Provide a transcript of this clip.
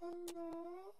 Hello?